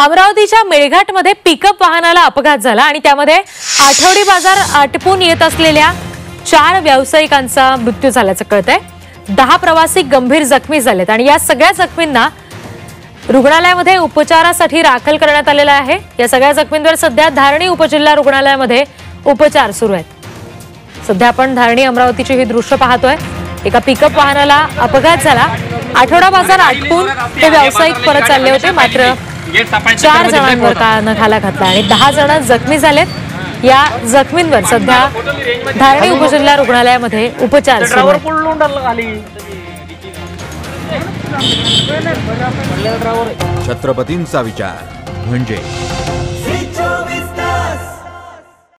अमरावतीच्या मेळघाटमध्ये पिकअप वाहनाला अपघात झाला आणि त्यामध्ये आठवडी बाजार आटपून येत असलेल्या चार व्यावसायिकांचा मृत्यू झाल्याचं कळतंय. दहा प्रवासी गंभीर जखमी झालेत आणि या सगळ्या जखमींना रुग्णालयामध्ये उपचारासाठी दाखल करण्यात आलेला आहे. या सगळ्या जखमींवर सध्या धारणी उपजिल्हा रुग्णालयामध्ये उपचार सुरू आहेत. सध्या आपण धारणी अमरावतीची ही दृश्य पाहतोय. एका पिकअप वाहनाला अपघात झाला. आठवडा बाजार आटपून ते व्यावसायिक परत चालले होते मात्र चार जणांवर घाला घातला आणि दहा जण जखमी झालेत. या जखमींवर सध्या धारणी उपजिल्हा रुग्णालयामध्ये उपचार सुरू आहेत छत्रपतींचा विचार. म्हणजे